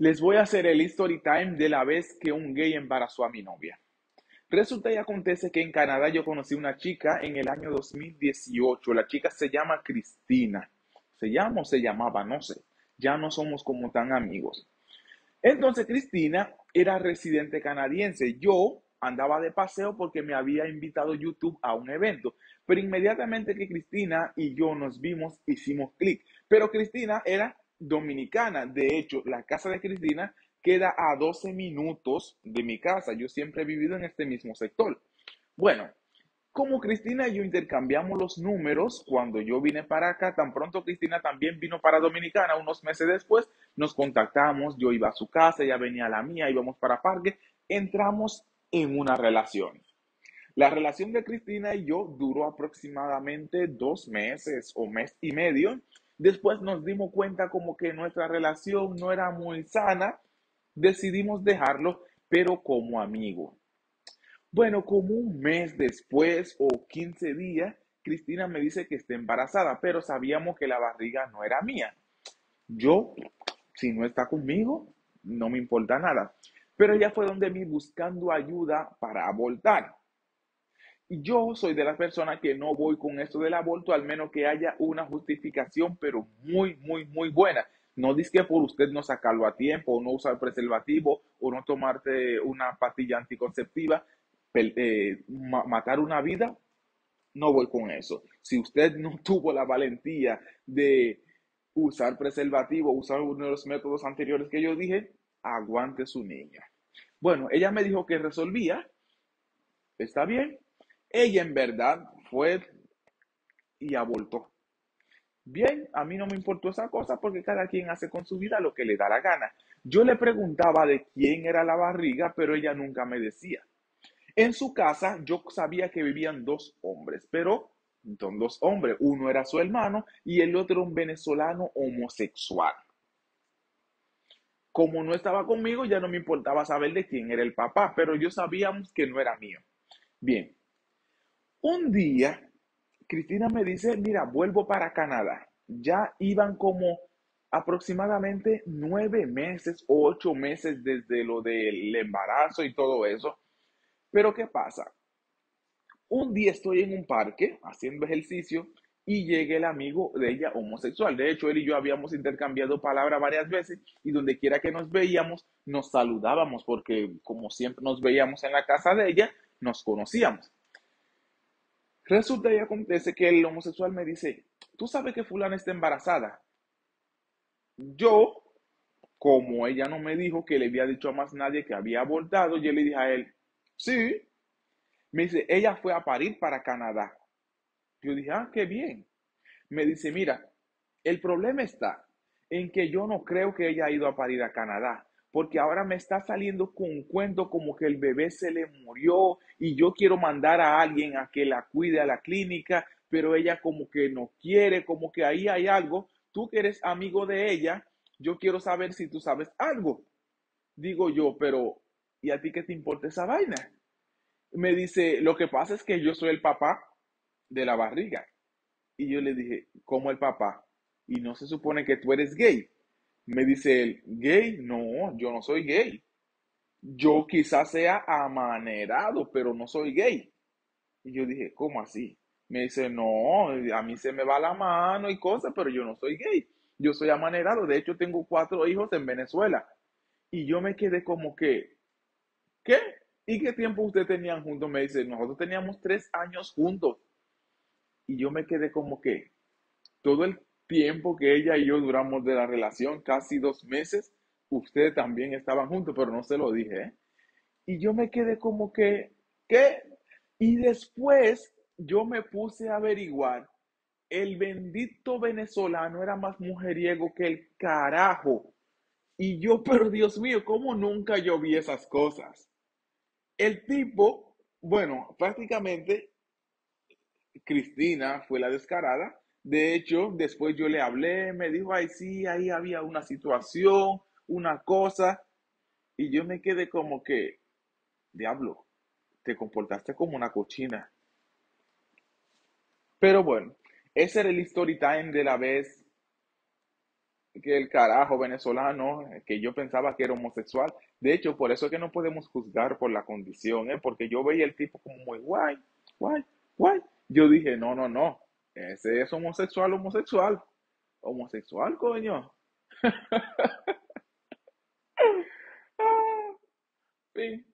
Les voy a hacer el story time de la vez que un gay embarazó a mi novia. Resulta y acontece que en Canadá yo conocí una chica en el año 2018. La chica se llama Cristina. Se llama o se llamaba, no sé. Ya no somos como tan amigos. Entonces Cristina era residente canadiense. Yo andaba de paseo porque me había invitado YouTube a un evento. Pero inmediatamente que Cristina y yo nos vimos, hicimos clic. Pero Cristina era dominicana. De hecho, la casa de Cristina queda a 12 minutos de mi casa. Yo siempre he vivido en este mismo sector. Bueno, como Cristina y yo intercambiamos los números cuando yo vine para acá, tan pronto Cristina también vino para Dominicana, unos meses después nos contactamos, yo iba a su casa, ella venía a la mía, íbamos para parque, entramos en una relación. La relación de Cristina y yo duró aproximadamente dos meses o mes y medio Después nos dimos cuenta como que nuestra relación no era muy sana, decidimos dejarlo, pero como amigo. Bueno, como un mes después o 15 días, Cristina me dice que está embarazada, pero sabíamos que la barriga no era mía. Yo, si no está conmigo, no me importa nada. Pero ella fue donde mí buscando ayuda para abortar. Yo soy de las personas que no voy con esto del aborto, al menos que haya una justificación, pero muy, muy, muy buena. No dice que por usted no sacarlo a tiempo, o no usar preservativo, o no tomarte una pastilla anticonceptiva, eh, matar una vida. No voy con eso. Si usted no tuvo la valentía de usar preservativo, usar uno de los métodos anteriores que yo dije, aguante su niña. Bueno, ella me dijo que resolvía. Está bien, ella en verdad fue y abortó. Bien, a mí no me importó esa cosa porque cada quien hace con su vida lo que le da la gana. Yo le preguntaba de quién era la barriga, pero ella nunca me decía. En su casa yo sabía que vivían dos hombres, pero son dos hombres. Uno era su hermano y el otro un venezolano homosexual. Como no estaba conmigo, ya no me importaba saber de quién era el papá, pero yo sabíamos que no era mío. Bien, un día, Cristina me dice, mira, vuelvo para Canadá. Ya iban como aproximadamente nueve meses, ocho meses desde lo del embarazo y todo eso. Pero ¿qué pasa? Un día estoy en un parque haciendo ejercicio y llega el amigo de ella homosexual. De hecho, él y yo habíamos intercambiado palabras varias veces y donde quiera que nos veíamos, nos saludábamos porque como siempre nos veíamos en la casa de ella, nos conocíamos. Resulta y acontece que el homosexual me dice, ¿tú sabes que fulana está embarazada? Yo, como ella no me dijo que le había dicho a más nadie que había abortado, yo le dije a él, sí. Me dice, ella fue a parir para Canadá. Yo dije, ah, qué bien. Me dice, mira, el problema está en que yo no creo que ella ha ido a parir a Canadá porque ahora me está saliendo con un cuento como que el bebé se le murió y yo quiero mandar a alguien a que la cuide a la clínica, pero ella como que no quiere, como que ahí hay algo. Tú que eres amigo de ella, yo quiero saber si tú sabes algo. Digo yo, pero ¿y a ti qué te importa esa vaina? Me dice, lo que pasa es que yo soy el papá de la barriga. Y yo le dije, ¿cómo el papá? Y no se supone que tú eres gay. Me dice él, gay, no, yo no soy gay. Yo quizás sea amanerado, pero no soy gay. Y yo dije, ¿cómo así? Me dice, no, a mí se me va la mano y cosas, pero yo no soy gay. Yo soy amanerado. De hecho, tengo cuatro hijos en Venezuela. Y yo me quedé como que, ¿qué? ¿Y qué tiempo ustedes tenían juntos? Me dice, nosotros teníamos tres años juntos. Y yo me quedé como que, todo el tiempo que ella y yo duramos de la relación, casi dos meses, ustedes también estaban juntos, pero no se lo dije. ¿eh? Y yo me quedé como que, ¿qué? Y después yo me puse a averiguar. El bendito venezolano era más mujeriego que el carajo. Y yo, pero Dios mío, ¿cómo nunca yo vi esas cosas? El tipo, bueno, prácticamente Cristina fue la descarada de hecho, después yo le hablé, me dijo, ay, sí, ahí había una situación, una cosa, y yo me quedé como que, diablo, te comportaste como una cochina. Pero bueno, ese era el story time de la vez que el carajo venezolano, que yo pensaba que era homosexual. De hecho, por eso es que no podemos juzgar por la condición, ¿eh? porque yo veía el tipo como muy guay, guay, guay. Yo dije, no, no, no, ese es homosexual, homosexual. Homosexual, coño. ah, sí.